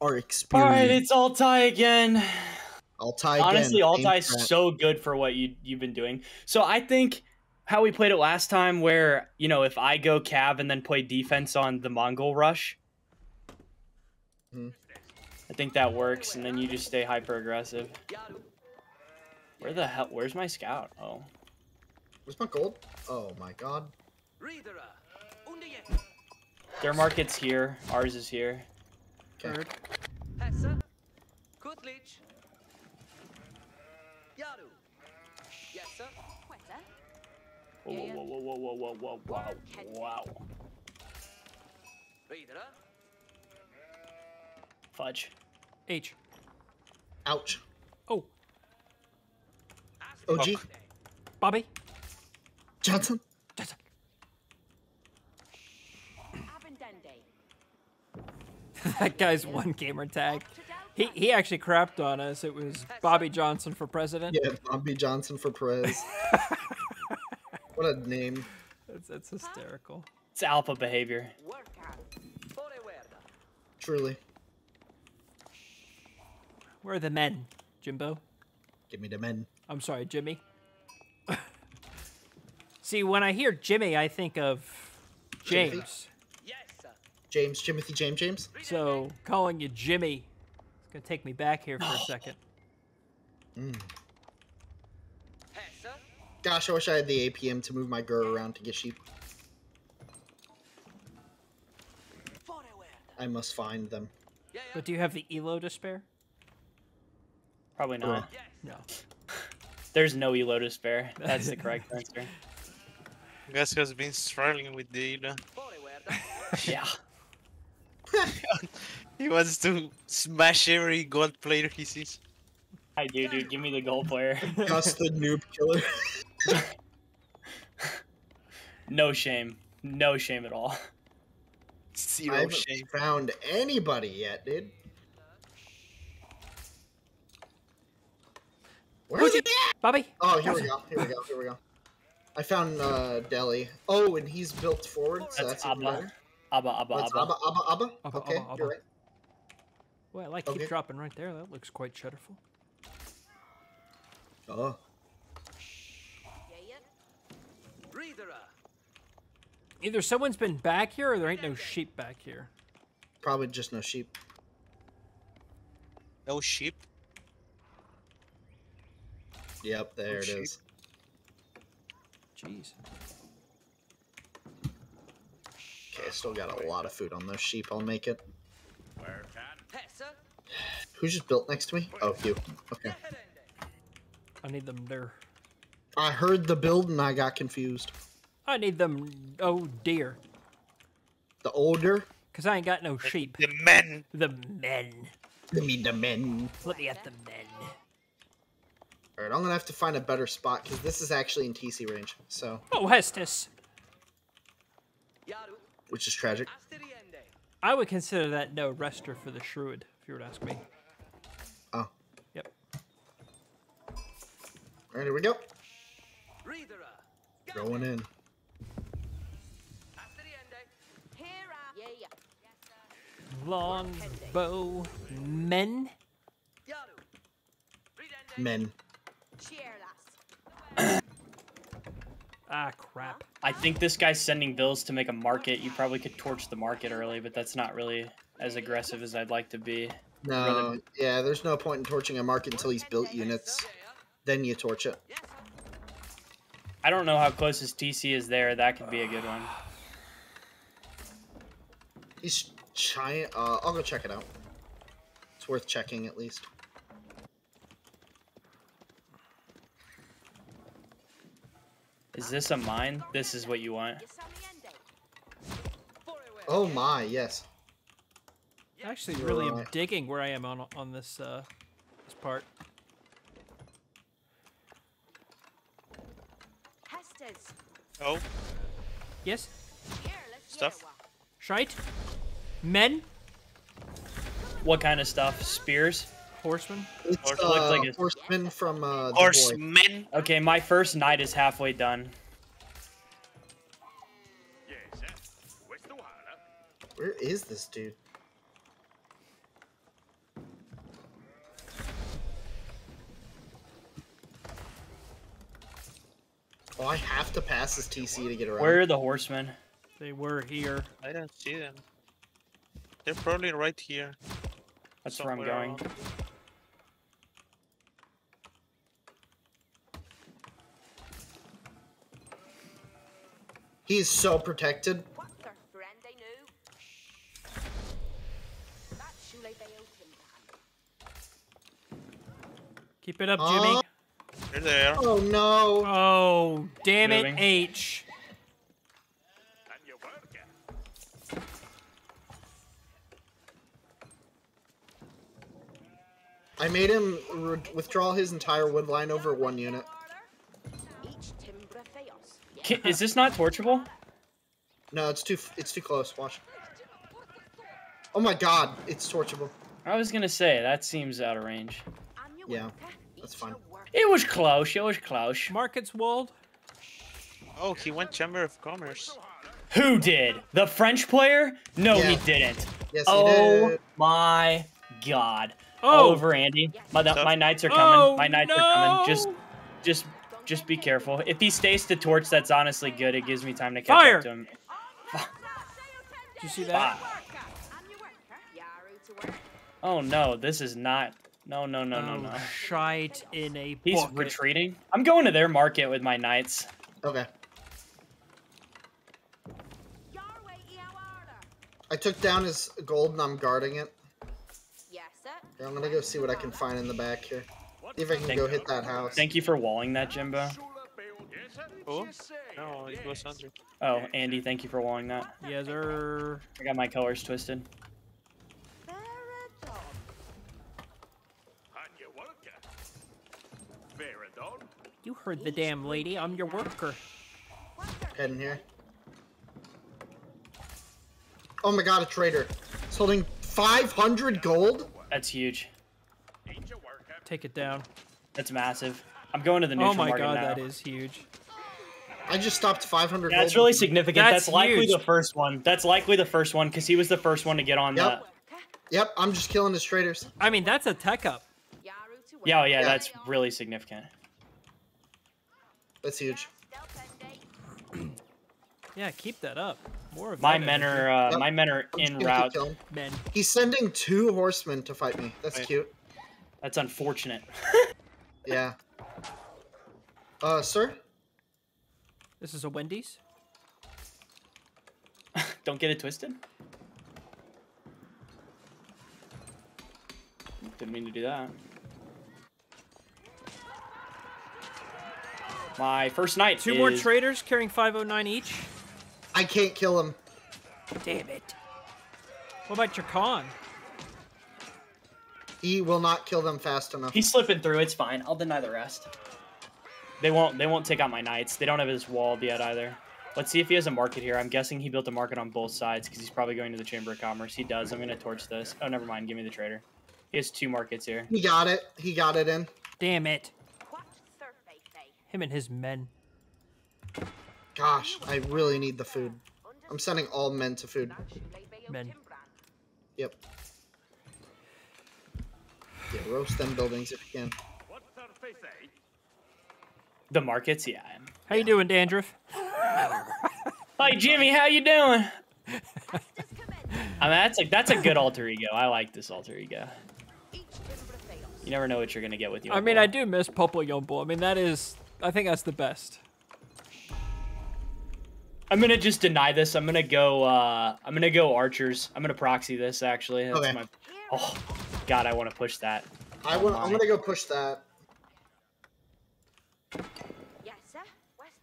our All experience. right, it's Altai again. Altai again. Honestly, same Altai's strat. so good for what you you've been doing. So I think how we played it last time, where you know if I go Cav and then play defense on the Mongol rush, Mhm. I think that works, and then you just stay hyper aggressive. Where the hell? Where's my scout? Oh, Where's my gold? Oh my god. their market's here. Ours is here. Third. Hesse. Kutlich. Yaru. Yes, sir. Quetta. Whoa, whoa, whoa, whoa, whoa, whoa, whoa, wow. Vidra. Fudge. H. Ouch. Oh. OG. Bobby. Johnson. Johnson. that guy's one gamer tag. He he actually crapped on us. It was Bobby Johnson for president. Yeah, Bobby Johnson for Perez. what a name. That's, that's hysterical. It's alpha behavior. Work out. Fore guarda. Truly. Where are the men, Jimbo? Give me the men. I'm sorry, Jimmy. See, when I hear Jimmy, I think of James. Yes, sir. James, Timothy, James, James. So calling you Jimmy it's gonna take me back here for a oh. second. Mm. Hessa. Gosh, I wish I had the APM to move my girl around to get sheep. I must find them. Yeah, yeah. But do you have the Elo to spare? Probably not. Yes. No. There's no elo to spare. That's the correct answer. Gus has been struggling with the. Fore guarda. Yeah. he wants to smash every gold player he sees. I do, dude. Give me the gold player. Gus the noob killer. No shame. No shame at all. I Zero haven't shame. found anybody yet, dude. Where Where is he? Bobby. Oh, here we go. Here we go. Here we go. I found uh, Delhi. Oh, and he's built forward, so That's that's, even Abba. better. Abba, Abba, What's Abba. Abba, Abba, Abba? Abba, okay, Abba, Abba. you're right. Well, I like keep dropping right there. That looks quite shutterful. Oh, Yeah, yeah. Reader. Either someone's been back here or there ain't no sheep back here. probably just no sheep. No sheep. Yep, there it sheep. is. Jeez. Okay, I still got a lot of food on those sheep. I'll make it. Hessa. Who just built next to me? Oh, you. Okay. I need them there. I heard the build and I got confused. I need them. Oh dear. The older, Cause I ain't got no sheep. The men. The men. I mean the men. Let me at the men. All right, I'm gonna have to find a better spot because this is actually in TC range, so Oh Hestus. Yaru. which is tragic. I would consider that no rester for the Shrewd, if you were to ask me. Oh, Yep. all right, here we go. Reader. Going in. Asteriende. Here I. Yeah, yeah. Longbow men. Men. Ah crap. I think this guy's sending bills to make a market. You probably could torch the market early, but that's not really as aggressive as I'd like to be. No, yeah, there's no point in torching a market until he's built units. Then you torch it. I don't know how close his TC is there. That could be a good one. He's giant. Uh, I'll go check it out. It's worth checking at least. Is this a mine? This is what you want. Yasamiende. Fore guarda. Oh my, yes. I actually really am digging where I am on on this uh this part. Oh, Yes? Stuff. hear. Shite? Men? What kind of stuff? Spears? Horsemen? It's Horse- uh, looked like it's- horsemen from uh, horsemen. Okay, my first night is halfway done. Where is this dude? Oh, I have to pass this TC to get around. Where are the horsemen? They were here. I don't see them. They're probably right here. That's Somewhere where I'm going. Around. He's so protected. What their friend they knew. That shoe they open Keep it up, Uh, Jimmy. They're there. Oh no. Oh, damn it, H. I made him withdraw his entire wood line over one unit. Each timber theos. Ki- Is this not torchable? No, it's too it's too close. Watch. Oh my god, it's torchable. I was gonna say that seems out of range. Yeah, that's fine. It was close. It was close. Markets walled. Oh, he went Chamber of Commerce. Who did? The French player? No, he didn't. Yes, he Oh did. my god. Oh. All over Andy. My my knights are coming. Oh, my knights are coming. Just just just be careful. If he stays to torch, that's honestly good. It gives me time to catch Fire! up to him. Did you see that? And your worker. Yaru to work. Oh no, this is not. No, no, no, no, oh, no. shite in a He's bucket. retreating. I'm going to their market with my knights. Okay. Your way, Iawara. I took down his gold and I'm guarding it. Yes, sir. I'm gonna go see what I can find in the back here. See if I can Thank- go hit that house. Thank you for walling that, Jimbo. Oh? No, it was Andre. Oh, Andy, thank you for walling that. Yes, sir. I got my colors twisted. You heard the damn lady. I'm your worker. What their Heading here. Oh my god, a trader. He's holding 500 gold? That's huge. Take it down. That's massive. I'm going to the Oh my god, now. that is huge. I just stopped 500 That's gold. really significant. That's That's, likely huge. the first one. That's likely the first one because he was the first one to get on Yep. Yep, I'm just killing his traders. I mean, that's a tech up. Yaru to work. the. Yeah, oh, yeah, Yeah. that's really significant. That's huge. Yeah, keep that up. More of My that men energy. are uh, Yep. my men are I'm just en gonna keep route. men. He's sending two horsemen to fight me. That's Wait. cute. That's unfortunate. Yeah. Uh, sir? This is a Wendy's. Don't get it twisted. Didn't mean to do that. My first night. Two more is- traders carrying 509 each. I can't kill him. Damn it. What about your con? He will not kill them fast enough. He's slipping through. It's fine. I'll deny the rest. They won't. They won't take out my knights. They don't have his walled yet either. Let's see if he has a market here. I'm guessing he built a market on both sides because he's probably going to the Chamber of Commerce. He does. I'm gonna torch this. Oh, never mind. Give me the trader. He has two markets here. He got it. He got it in. Damn it. What survey they? Him and his men. Gosh, I really need the food. I'm sending all men to food. That shoe they be Men. Yep. Yeah, roast them buildings if you can. The markets, yeah. How you doing, Dandruff? Hi Jimmy, how you doing? I mean, that's like that's a good alter ego. I like this alter ego. Each timber theos. You never know what you're gonna get with you. I mean, I do miss Popo Yombo. I mean, that is... I think that's the best. I'm gonna just deny this. I'm gonna go. uh I'm gonna go archers. I'm gonna proxy this actually. That's Okay. my. Oh, God, I want to push that. I want. I'm gonna go push that. Yes, sir. West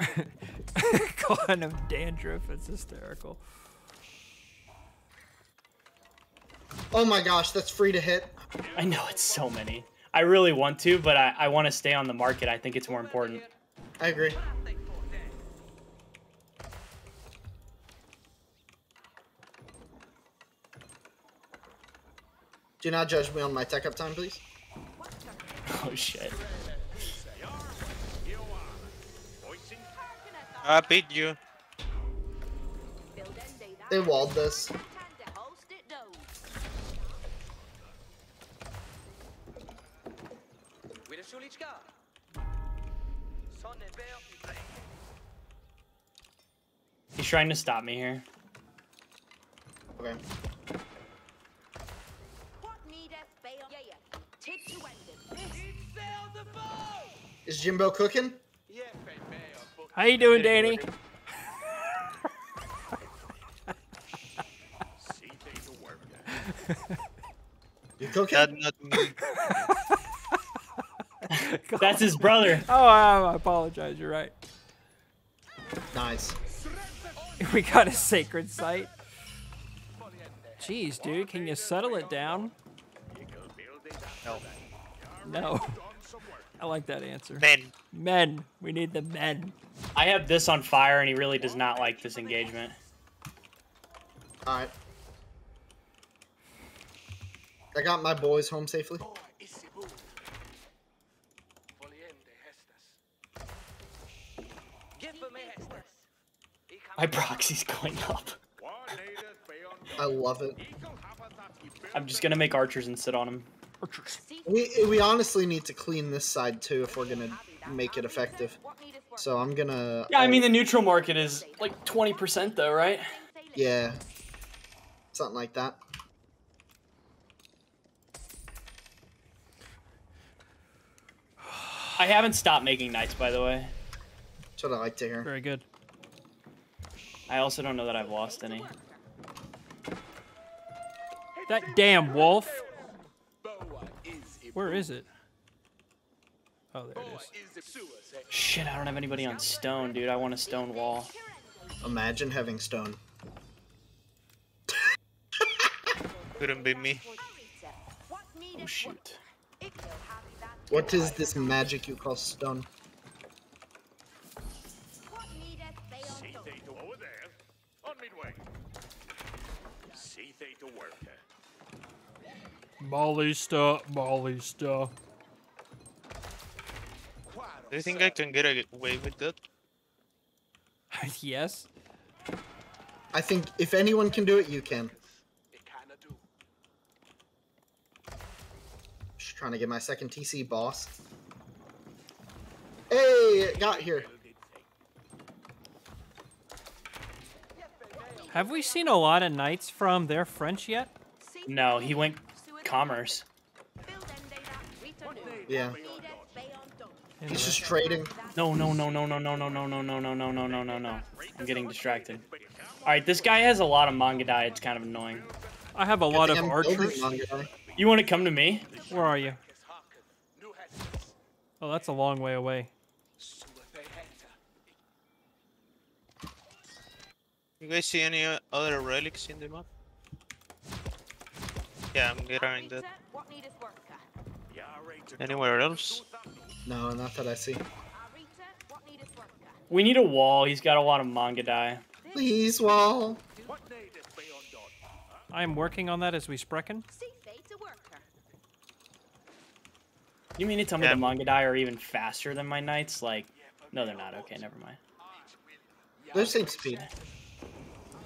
Duhala. Calling him Dandruff. It's hysterical. Oh my gosh, that's free to hit. I know it's so many. I really want to, but I, I want to stay on the market. I think it's more important. I agree. Do not judge me on my tech up time, please. Oh shit. I beat you. Build and data. They walled this. Tend to host it down. With a Shulichka. Ton de bear. He's trying to stop me here. Okay. Is Jimbo cooking? Yeah, fat How you doing, Danny? You cooking? That not. That's his brother. Oh, um, I apologize. You're right. Nice. We got a sacred site. Jeez, dude, can you settle it down? No. No. I like that answer. Men. Men. We need the men. I have this on fire, and he really does not like this engagement. All right. I got my boys home safely. give me Hestus. My proxy's going up. I love it. I'm just gonna make archers and sit on him. We we honestly need to clean this side too if we're gonna make it effective. What needeth work? So I'm gonna. Yeah, I mean the uh, neutral market is like 20% though, right? Yeah. Something like that. I haven't stopped making knights, by the way. That's what I like to hear. Very good. I also don't know that I've lost any. That damn wolf. Where is it? Oh, there it is. Shit, I don't have anybody on stone, dude. I want a stone wall. Imagine having stone. couldn't be me. Oh shoot. It will have that. What is this magic you call stone? What needeth Bayon done? Over there, on midway. See Theta worker. Ballista, ballista. Do you think I can get away with that? yes. I think if anyone can do it, you can. Just trying to get my second TC, boss. Hey, it got here. Have we seen a lot of knights from their French yet? No, he went commerce. Yeah. He's just trading. No, no, no, no, no, no, no, no, no, no, no, no, no, no, no, no. I'm getting distracted. Alright, this guy has a lot of Mangudai. It's kind of annoying. I have a I lot of I'm archers. You want to come to me? Where are you? Oh, that's a long way away. You guys see any uh, other relics in the map? Yeah, I'm getting that. What needeth worker? Anywhere else? No, not that I see. Arita, what needeth worker? We need a wall. He's got a lot of Mangudai. Please, wall. I am working on that as we sprechen. See Theta worker. You mean to tell me Yeah. the Mangudai are even faster than my knights? Like, no, they're not. Okay, never mind. They're same speed.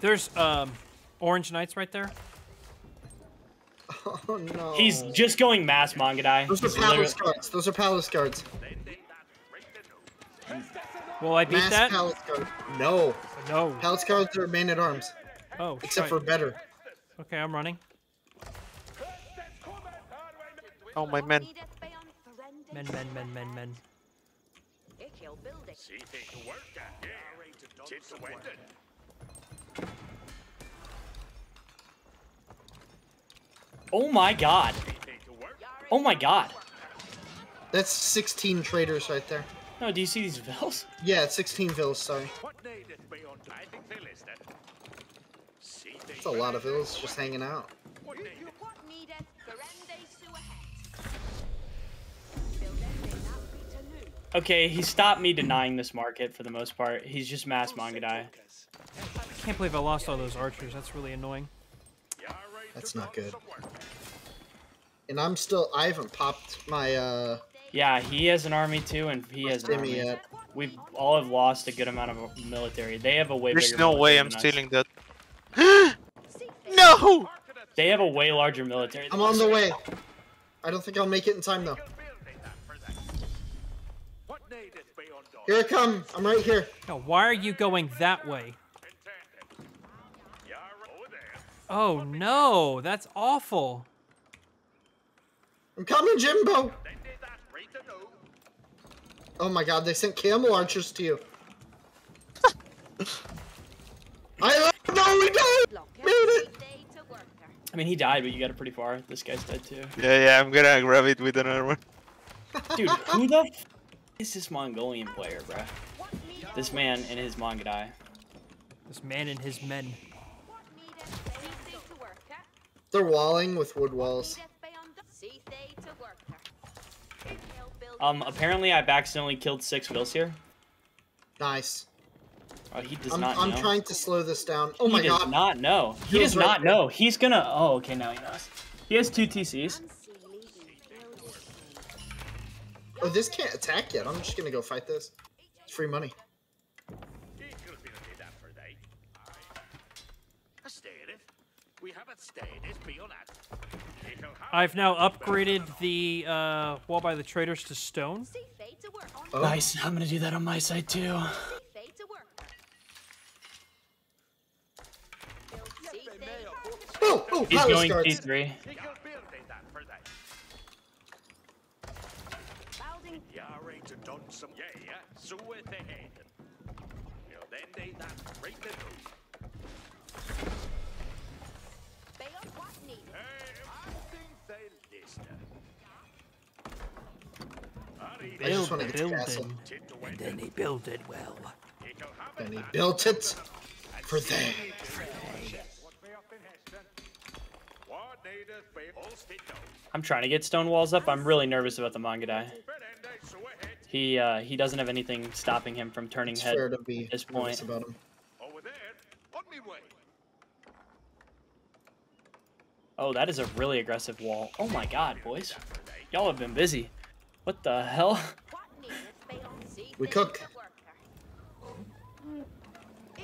There's um, orange knights right there. Oh no. He's just going mass Mangudai. Those are palace literally- guards. Those are palace guards. Will I beat Mass that? palace guard. No. No. Palace guards are man at arms. Oh, Except shite. for better. Okay, I'm running. Oh my What man. needeth Bayon Ferende? Men, men, men, men, men. Ichil building. See Theta worker. Yeah. Tits wedded. Oh my god. Oh my god. That's 16 traders right there. No, do you see these vills? Yeah, it's 16 vills, sorry. What needed beyond? I think they listed. See It's a lot of vills just hanging out. What needed? What needeth Ferende Suahet? Buildende that Rita Nu. Okay, he stopped me denying this market for the most part. He's just mass Mangudai. I can't believe I lost all those archers. That's really annoying. That's not good. And I'm still, I haven't popped my, uh, Yeah, he has an army too, and he has an army. yet. We've all have lost a good amount of military. They have a way There's bigger no way I'm than us. stealing that. no! They have a way larger military. I'm on the way. I don't think I'll make it in time though. What needed beyond? Here I come. I'm right here. No, why are you going that way? You're over there. Oh no, that's awful. I'm coming, Jimbo. They did that right to know. Oh my god, they sent camel archers to you. I no, we don't. Made it. Day to worker. I mean, he died, but you got it pretty far. This guy's dead too. Yeah, yeah, I'm gonna grab it with another one. Dude, who the f- is this Mongolian player, bruh? This man and his Mongolai. This man and his men. What needed? See day to worker. They're walling with wood walls. Needed beyond. See day to worker. Inhale building. Um, apparently I've accidentally killed six wheels here. Nice. Oh, he does I'm, not I'm know. trying to slow this down. Oh he my god. He does not know. He Feels does right not there. know. He's gonna. Oh, okay, now he knows. He has two TCs. Oh, this can't attack yet. I'm just gonna go fight this. It's free money. Equal bit of that for they. I stated. We haven't stayed. It's beyond that. Equal how- I've now upgraded the uh, wall by the traders to stone. See fade to work. On Oh. Nice. I'm gonna do that on my side too. See fade to worker. Build see fade. Oh, oh, He's palace going guards. T3. I just want to get to building, castle. And then he built it well. Equal have And he built it for them. What way up in Heston? What needed be all stick down. I'm trying to get stone walls up. I'm really nervous about the Mongolai. But then they so ahead. He uh, he doesn't have anything stopping him from turning It's head. fair to be this point. about him. Over there. On me way. Oh, that is a really aggressive wall. Oh my god, boys. Y'all have been busy. What the hell? What needed? Beyond see We cook.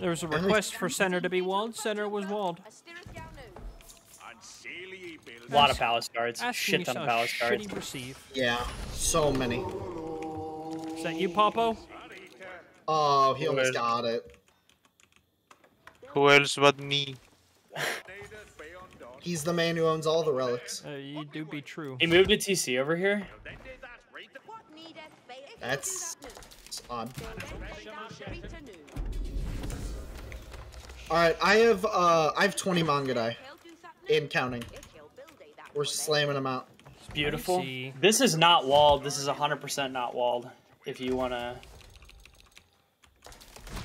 There was a request for center to be walled. Center was walled. A stirreth down new. And Celia build. A lot of palace guards. Shit me ton of a palace guards. shitty receive. Yeah, so many. Is that you, Popo? Oh, he almost Well. got it. Who else but me? Needed beyond done. He's the man who owns all the relics. Uh, you do be true. He moved a TC over here. That's- odd. Build fade down three to new. All right, I have uh, I have 20 Mongolai Hell do that new. in counting. It kill build day that We're slamming them out. It's beautiful. This is not walled. This is 100% not walled. If you wanna,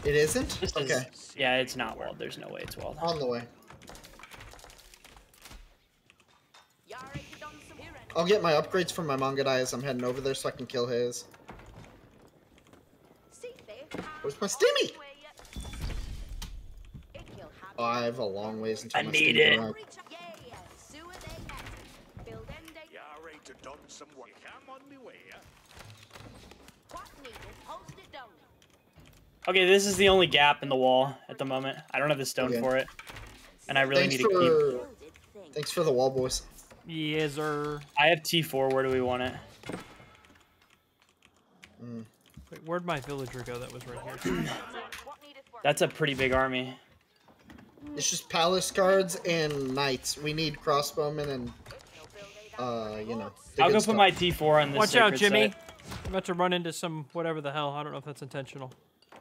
It isn't. this Okay, is yeah, it's not walled. There's no way it's walled. on the way. Yara to done some here and I'll get my upgrades from my Mongolai as I'm heading over there so I can kill his. See fade. Where's my stimmy? It kill happy. Oh, I have a long ways until I my need stimmy it. arrives. Reach up- Yeah, sewer they had. Build end day. You're ready to done some work. On me way. What needed? Post it. Okay, this is the only gap in the wall at the moment. I don't have the stone Okay. for it, and I really Thanks need to keep. for thanks for the wall, boys. Yes, sir. I have T4. Where do we want it? Hmm. Wait, where'd my villager go? That was right here. What needed work? That's a pretty big army. It's just palace guards and knights. We need crossbowmen and It kill build day that uh, you know. I'll go stuff. put my T4 on this. Watch out, Jimmy. site. I'm about to run into some whatever the hell. I don't know if that's intentional.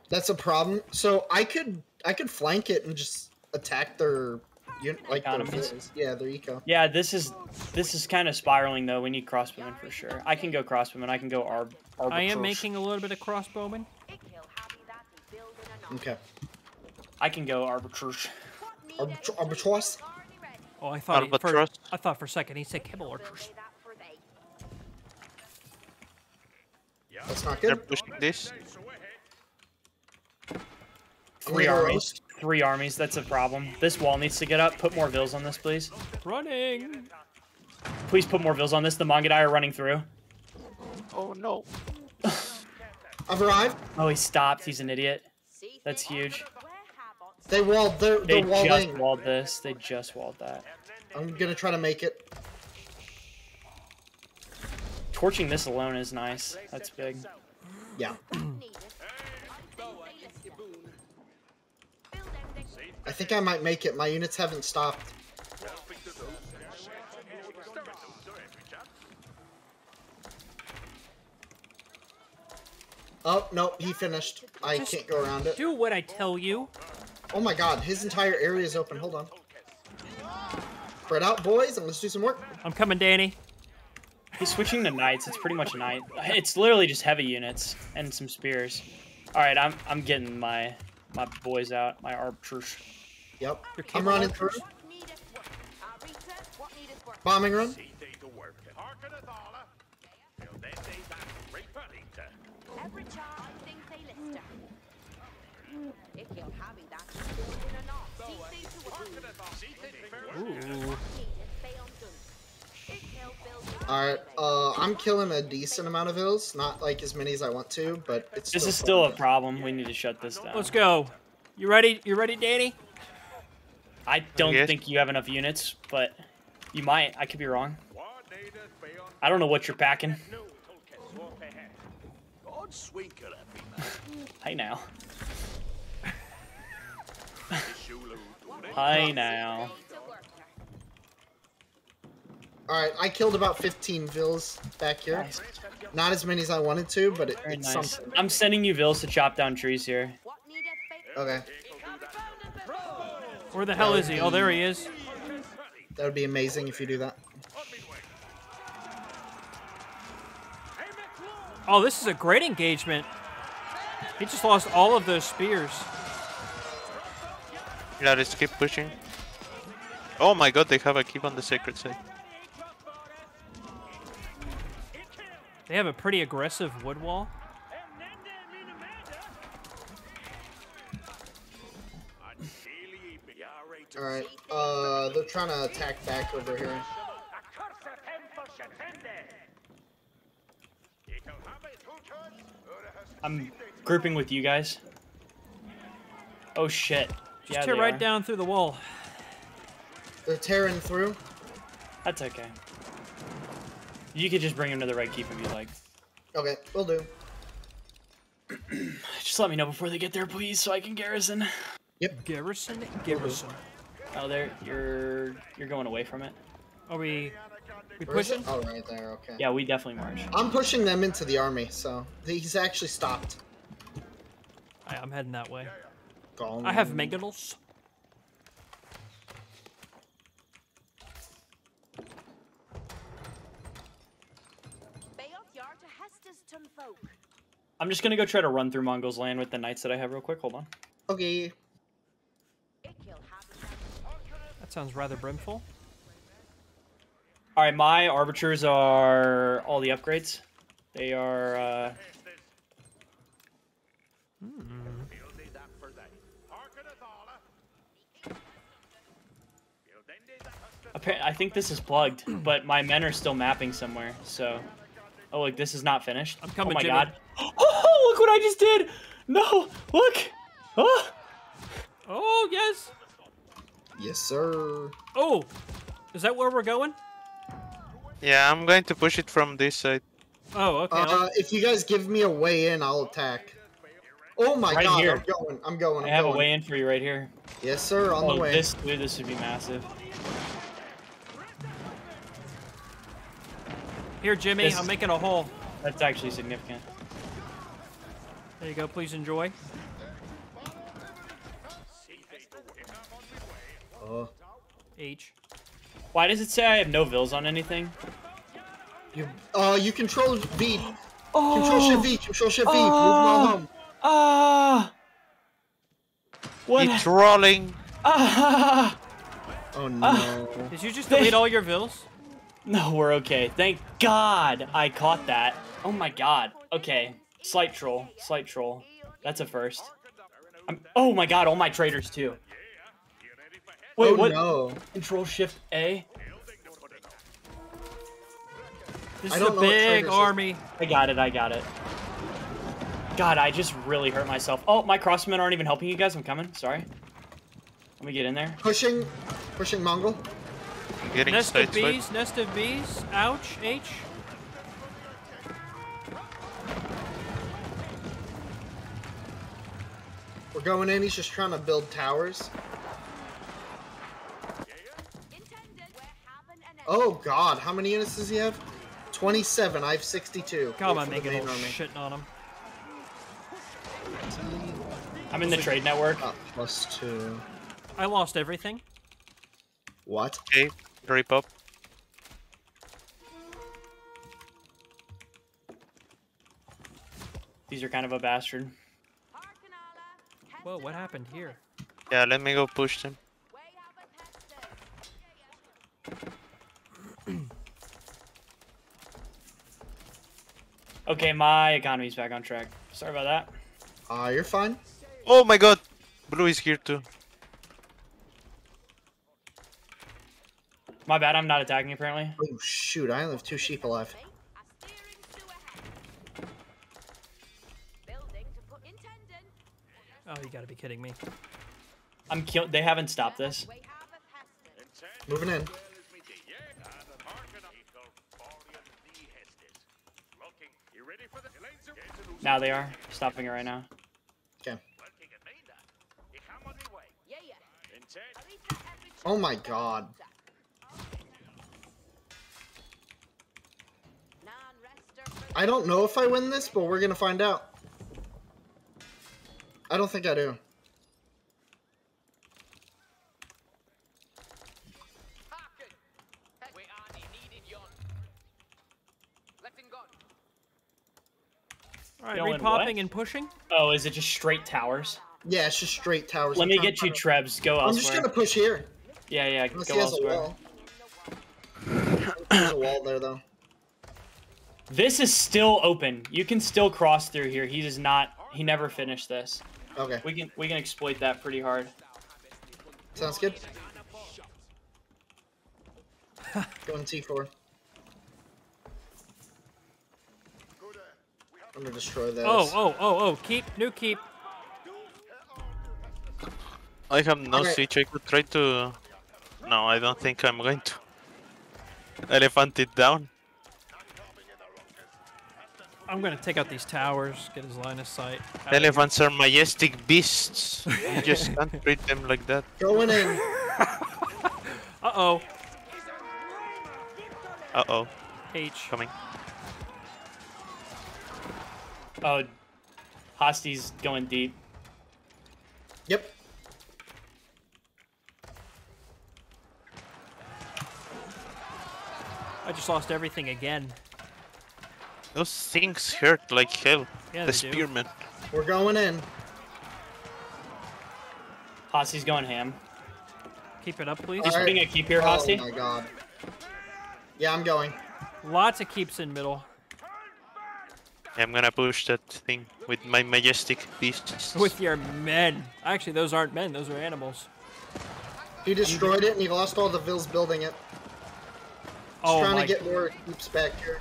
That's a problem. So I could I could flank it and just attack their you like their, Economies. yeah their eco. Yeah, this is this is kind of spiraling though. We need crossbowmen for sure. I can go crossbowmen. I can go arb. I am making a little bit of crossbowman. It kill happy that he building a knock. Okay. I can go arbitrage. What needed? Arbitrage? Oh, I thought he, for, I thought for a second he said kibble Build archers. day that for they. That's not They're pushing this. They so ahead. Three Arrows. Armies. Three armies. That's a problem. This wall needs to get up. Put more vills on this, please. Running. Please put more vills on this. The Mongolai are running through. Oh no. I've arrived. Oh, he stopped. He's an idiot. That's huge. They walled. They're They they're just walled this. They just walled that. I'm gonna try to make it. Torching this alone is nice. That's big. Yeah. What needed? think I might make it. My units haven't stopped. Oh, no, he finished. I Just can't go around it. Do what I tell you. Oh my god, his entire area is open. Hold on. Spread out, boys, and let's do some work. I'm coming, Danny. He's switching to knights. It's pretty much knight. It's literally just heavy units and some spears. All right, I'm I'm getting my my boys out, my archers. Yep. Your I'm running through. What needeth work? Rita, what needeth work? Bombing run. See thee to work. Hearkeneth alla. Till then they that reaper eater. Every child thinks they lister. If you'll have that in or not. See thee to work. Hearkeneth alla. See to work. Ooh. Needeth be undone. It. Alright, uh, I'm killing a decent amount of hills. Not like as many as I want to, but it's This is still a problem. We need to shut this down. Let's go. You ready? You ready, Danny? I don't Yes. think you have enough units, but you might. I could be wrong. What needeth be undone. I don't know what you're packing. No, Tolkien, swap ahead. God swinker at me, man. Hi now. The shula who done it. Hi now. Say to work. Alright, I killed about 15 vills back here. Nice. Not as many as I wanted to, but it, it's nice. something. I'm sending you vills to chop down trees here. What needeth be? Okay, Where the hell is he? Oh, there he is. that would be amazing if you do that. Oh, this is a great engagement. He just lost all of those spears. Yeah, let's keep pushing. Oh my god, they have a keep on the sacred side. They have a pretty aggressive wood wall. Alright, uh, they're trying to attack back over here. I'm grouping with you guys. Oh shit. Just yeah, tear they right are. down through the wall. They're tearing through. That's okay. You could just bring him to the right keep if you like. Okay, we'll do. Just let me know before they get there, please, so I can garrison. Yep. Garrison, garrison. Oh, there, you're you're going away from it. Are we? We Where is pushing? it? Oh, right there, okay. Yeah, we definitely march. I'm pushing them into the army, so he's actually stopped. I, I'm heading that way. Gone. I have megalals. Beoth yard to Hesterston folk. I'm just gonna go try to run through Mongols land with the knights that I have real quick. Hold on. Okay. It kill habitat. That sounds rather brimful. All right, my arbiters are all the upgrades. They are. Uh, Build thee that for thee. Hearkeneth alla. Build then thee that husband. appa- I think this is plugged, but my men are still mapping somewhere. So, oh look, this is not finished. I'm coming, Oh my Jimmy. god! Oh, look what I just did! No, look! Oh, Oh yes. Yes, sir. Oh, is that where we're going? Yeah, I'm going to push it from this side. Oh, okay. Uh, if you guys give me a way in, I'll attack. Oh my Right god, here. I'm going. I'm going. I I'm have a way in for you right here. Yes, sir. On Oh, the way. this dude, this would be massive. Here, Jimmy. this- I'm making a hole. That's actually significant. There you go. Please enjoy. Oh, H. Why does it say I have no vills on anything? you. Uh, you control V. Oh, Control Shift V. Control Shift V. Move them all home. Ah! What? It's rolling. Ah! Oh no. Did you just delete all your vills? No, we're okay. Thank God I caught that. Oh my God. Okay. Slight troll. Slight troll. That's a first. I'm, oh my God, all my traders too. Wait, oh what? no. Control Shift A. This I is a don't know what big traders is. army. I got it. I got it. God, I just really hurt myself. Oh, my crossmen aren't even helping you guys. I'm coming. Sorry. Let me get in there. Pushing. Pushing Mongol. I'm getting Nest of sideswiped. bees. Nest of bees. Ouch. H. We're going in. He's just trying to build towers. Oh god, how many units does he have? 27. I have 62. Come Wait on, for the making all army. shitting on him. I'm in the trade network. Ah, plus two. I lost everything. What? Okay, rip up. These are kind of a bastard. Whoa, what happened here? Yeah, let me go push them. Way have a tested. Okay, my economy's back on track. Sorry about that. Ah, you're fine. Oh my god! Blue is here too. My bad, I'm not attacking apparently. Oh shoot, I only have two sheep alive. A steering to ahead. Building to put intending. Oh, you gotta be kidding me. I'm kill. They haven't stopped this. We have a tested. Moving in. You ready for the laser? Now they are stopping it right now. Okay. Ich am on my way. Yeah, yeah. Intent. Reset every Oh my god. I don't know if I win this, but we're gonna find out. I don't think I do. Harken! We are needed yon. Letting go. All right, Going repopping what? and pushing. Oh, is it just straight towers? Yeah, it's just straight towers. Let me get you Trebs. Go I'm just gonna push here. Yeah, yeah. Unless Go he has a elsewhere. wall. There's a wall there though. This is still open. You can still cross through here. He does not. He never finished this. Okay, We can we can exploit that pretty hard. sounds good. Going T4. I'm gonna destroy this. Oh, oh, oh, oh! Keep, new keep. I have no Okay. siege. I could try to. No, I don't think I'm going to. Elephant it down. I'm gonna take out these towers, get his line of sight. Elephants are majestic beasts. You just can't treat them like that. Going in. Uh oh. Uh oh, H. coming. Oh, Hosty's going deep. Yep. I just lost everything again. Those things hurt like hell. Yeah, the spearmen. We're going in. Hosty's going ham. Keep it up, please. He's Alright. putting a keep here, Oh my god. Yeah, I'm going. Lots of keeps in middle. I'm gonna push that thing with my majestic beasts. With your men. Actually, those aren't men, those are animals. He destroyed it and he lost all the vills building it. Just Oh trying my to get more keeps back here.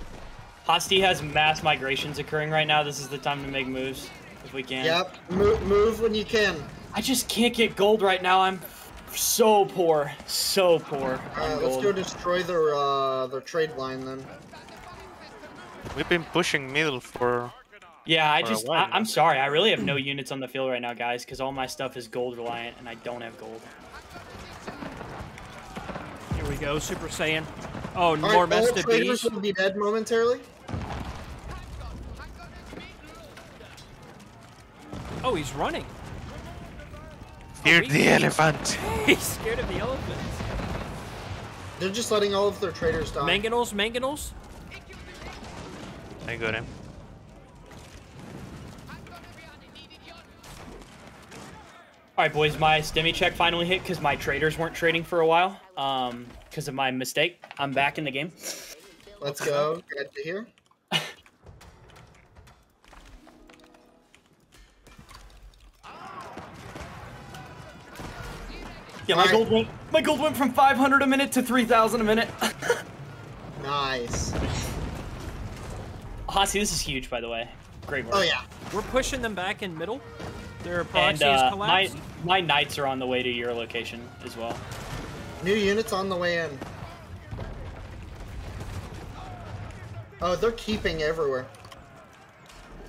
Hosty has mass migrations occurring right now. This is the time to make moves if we can. Yep. Move, move when you can. I just can't get gold right now. I'm so poor, so poor Uh, let's gold. go destroy their uh, their trade line then. We've been pushing middle for. Yeah, I for a just, while I, I'm sorry. I really have no units on the field right now, guys, because all my stuff is gold reliant, and I don't have gold. Here we go, Super Saiyan. Oh, All more right, all Mesta traders will be dead momentarily. Oh, he's running. Fear we- the elephant! He's scared of the elephants. They're just letting all of their traders die. Mangonels, mangonels. I got him. All right, boys, my stimmy check finally hit because my traders weren't trading for a while um, because of my mistake. I'm back in the game. Let's go. Get to here. Yeah, my Alright. gold went. My gold went from 500 a minute to 3,000 a minute. Nice. Hossie, this is huge, by the way. Great work. Oh yeah. We're pushing them back in middle. Their And proxy uh, is my my knights are on the way to your location as well. New units on the way in. Oh, they're keeping everywhere.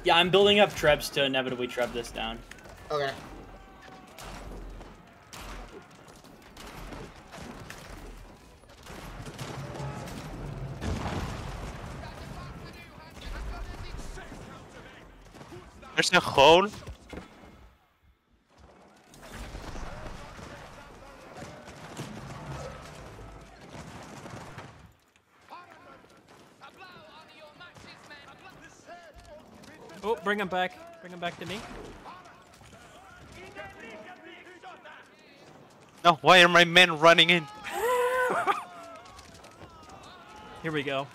Yeah, I'm building up trebs to inevitably treb this down. Okay. There's a hole. A blow on your matches, men. Oh, bring him back. Bring him back to me. No, why are my men running in? Here we go.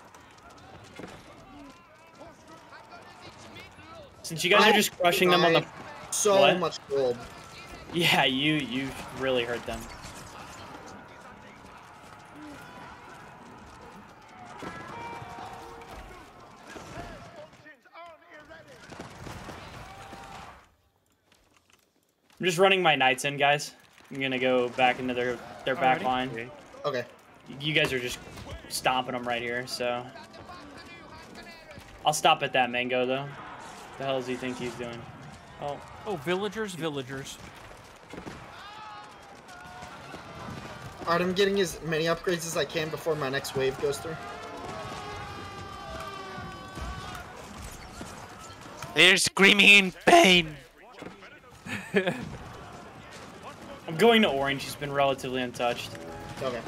Since you guys are just crushing them on the. So What? much gold. Yeah, you you really hurt them. I'm just running my knights in, guys. I'm gonna go back into their their back Alrighty. line. Okay. You guys are just stomping them right here, so I'll stop at that mango though. The hell does he think he's doing? Oh, Oh, villagers, villagers. Alright, I'm getting as many upgrades as I can before my next wave goes through. They're screaming in pain. I'm going to orange. He's been relatively untouched. Okay.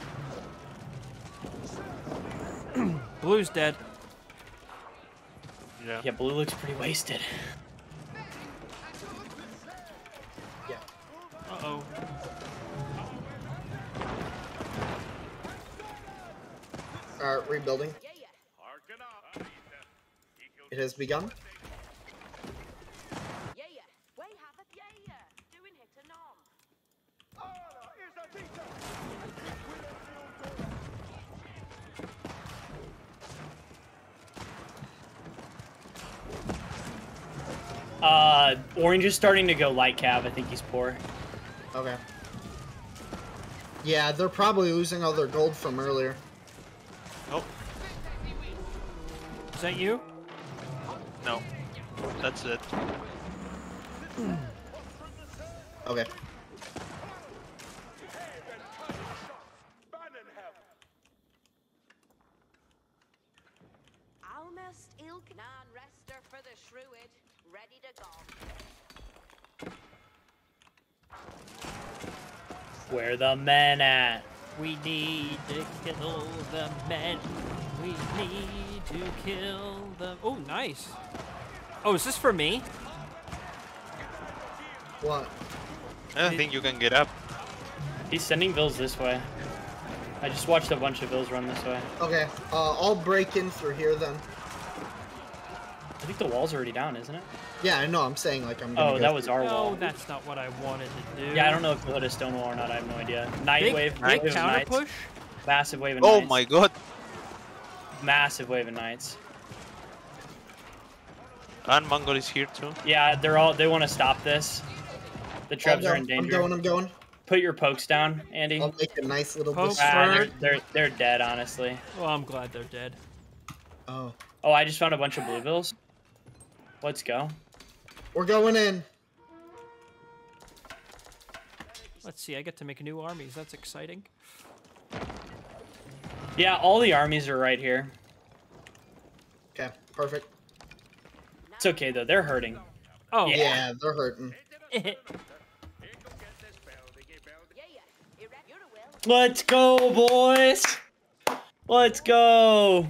Blue's dead. Yeah. Yeah, blue looks pretty wasted. Yeah. Uh-oh. Alright, rebuilding. Yeah, yeah. Harken up. It has begun. Yeah, yeah. We have it, yeah, yeah. Doing hit and on. Uh, orange is starting to go light cav. I think he's poor. Okay. Yeah, they're probably losing all their gold from earlier. Oh, Is that you? no. That's it. Hmm. Okay. Almost ilk non-rester for the shrewied. Ready to go. Where the men at? We need to kill the men. We need to kill the. Oh, nice. Oh, is this for me? What? I don't think you can get up. He's sending bills this way. I just watched a bunch of bills run this way. Okay. Uh, I'll break in through here then. I think the wall's already down, isn't it? Yeah, I know. I'm saying like I'm. Gonna Oh, go that was through. our No, wall. that's not what I wanted to do. Yeah, I don't know if we'll hit a stone wall or not. I have no idea. Night Big, wave, big wave counter knights. push. Massive wave of Oh knights. my god. Massive wave of knights. And Mongol is here too. Yeah, they're all. They want to stop this. The I'll Trebs are in danger. I'm going. I'm going. Put your pokes down, Andy. I'll make a nice little. Poke Ah, they're, they're they're dead, honestly. Well, I'm glad they're dead. Oh, Oh, I just found a bunch of blue bills. Let's go. we're going in. Let's see. I get to make new armies. That's exciting. Yeah, all the armies are right here. Okay. Perfect. It's okay though. They're hurting. Oh, Yeah. Yeah, they're hurting. Yeah, yeah. Erect. You're a will. Let's go, boys. Let's go.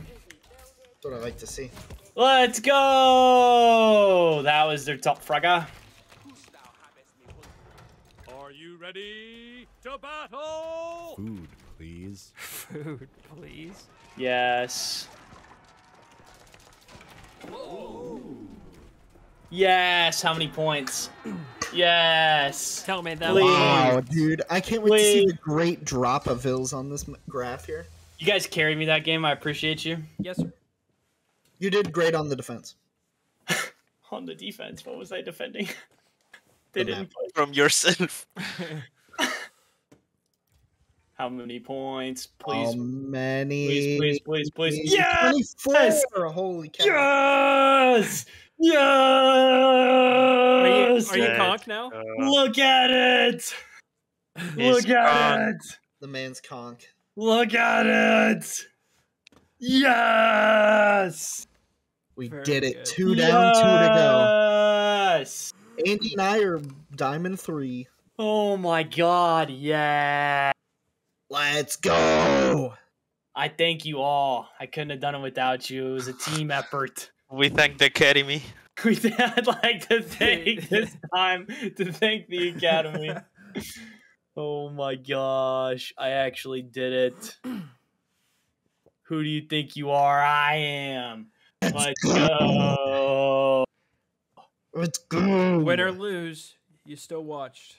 That's what I like to see. Let's go. That was their top fragger. Are you ready to battle? Food, please. Food, please. Yes. Yes. How many points? Yes. Tell me that. Please. Wow, dude! I can't wait to see the great drop of vills on this graph here. You guys carried me that game. I appreciate you. Yes, sir. You did great on the defense. On the defense, what was I defending? they The didn't play. From yourself. How many points? Please. How many? please, please, please, please. please? Yes! 24! Holy cow! Yes! Yes! Are you, are you Yes. conk now? Uh, Look at it! Look at gone. it! The man's conk. Look at it! Yes! We Very did it. good. Two down, two to go. Yes. Andy and I are Diamond Three. Oh my god, yeah. Let's go. I thank you all. I couldn't have done it without you. It was a team effort. We thank the Academy. We I'd like to take this time to thank the Academy. Oh my gosh, I actually did it. Who do you think you are? I am. Let's go. Let's go. Win or lose, you still watched.